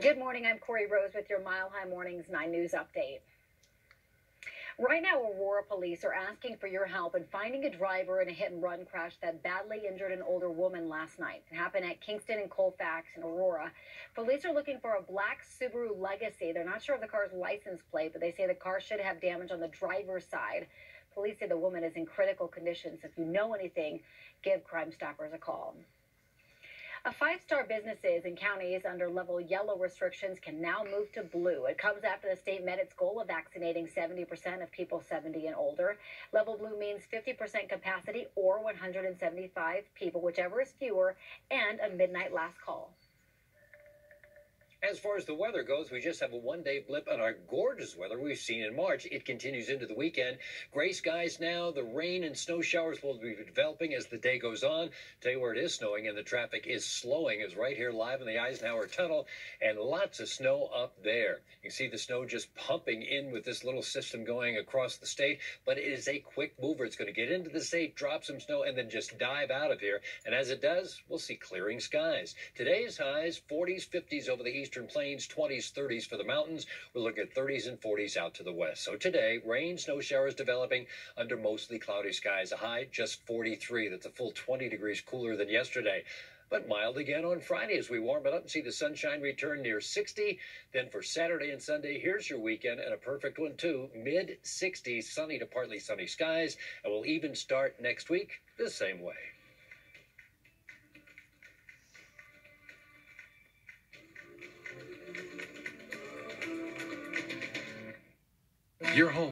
Good morning. I'm Corey Rose with your Mile High Mornings 9 News Update. Right now, Aurora police are asking for your help in finding a driver in a hit and run crash that badly injured an older woman last night. It happened at Kingston and Colfax in Aurora. Police are looking for a black Subaru Legacy. They're not sure of the car's license plate, but they say the car should have damage on the driver's side. Police say the woman is in critical condition, so if you know anything, give Crime Stoppers a call. A five-star businesses in counties under level yellow restrictions can now move to blue. It comes after the state met its goal of vaccinating 70% of people 70 and older. Level blue means 50% capacity or 175 people, whichever is fewer, and a midnight last call. As far as the weather goes, we just have a one day blip on our gorgeous weather we've seen in March. It continues into the weekend. Gray skies now. The rain and snow showers will be developing as the day goes on. Tell you where it is snowing and the traffic is slowing is right here live in the Eisenhower Tunnel and lots of snow up there. You can see the snow just pumping in with this little system going across the state, but it is a quick mover. It's going to get into the state, drop some snow, and then just dive out of here. And as it does, we'll see clearing skies. Today's highs 40s, 50s over the east plains, 20s, 30s for the mountains. We'll look at 30s and 40s out to the west. So today, rain, snow showers developing under mostly cloudy skies. A high just 43. That's a full 20 degrees cooler than yesterday but mild again on Friday as we warm it up and see the sunshine return near 60. Then for Saturday and Sunday, here's your weekend and a perfect one too. Mid 60s, sunny to partly sunny skies, and we'll even start next week the same way. Your home.